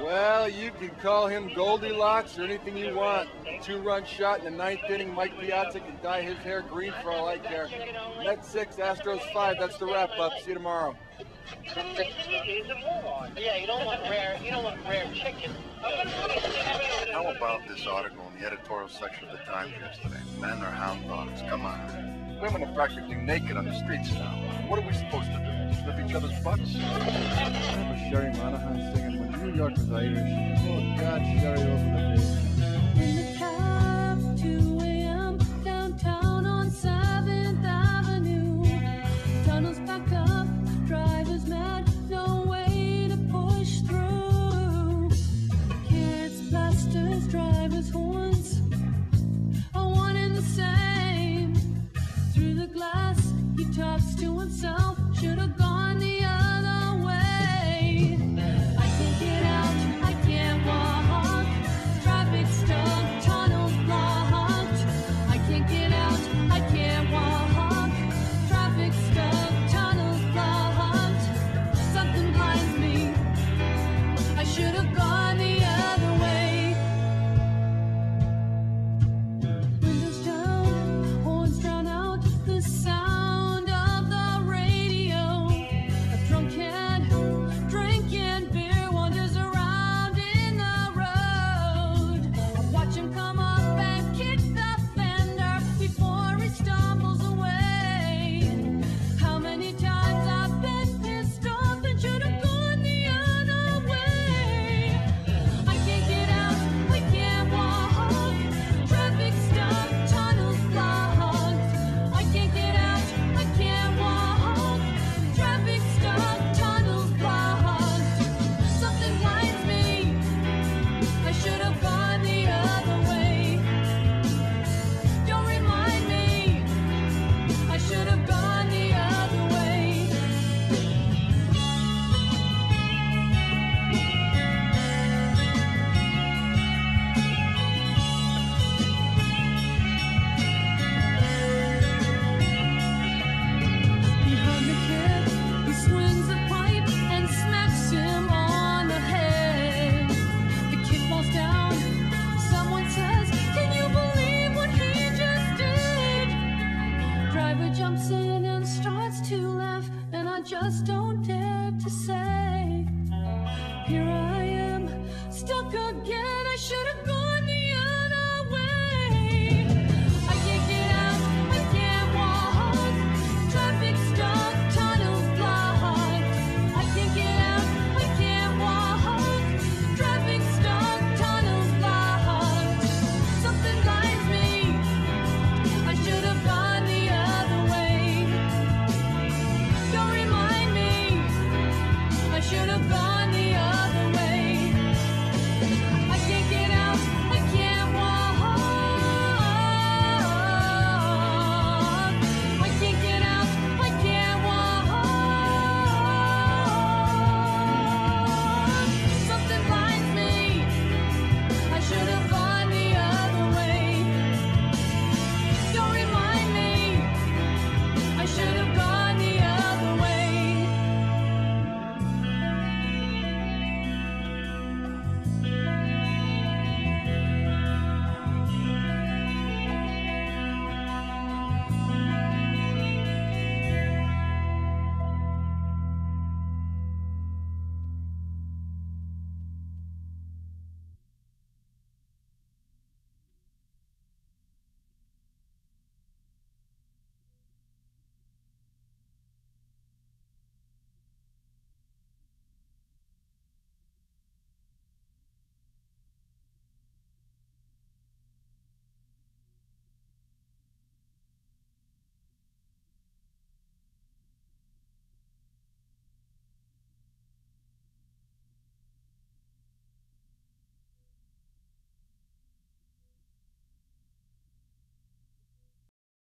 Well, you can call him Goldilocks or anything you want. Two-run shot in the ninth inning. Mike Piazza can dye his hair green for all I care. Mets six, Astros five. That's the wrap-up. See you tomorrow. Yeah, you don't want rare. You don't want rare chicken. How about this article in the editorial section of the Times yesterday? Men are hound dogs. Come on. Women are practically naked on the streets now. What are we supposed to do? Slip each other's butts? Remember Sherry Monahan singing when New Yorkers. Irish. Oh God, she's already over the day. Jumps in and starts to laugh, and I just don't dare to say, Here I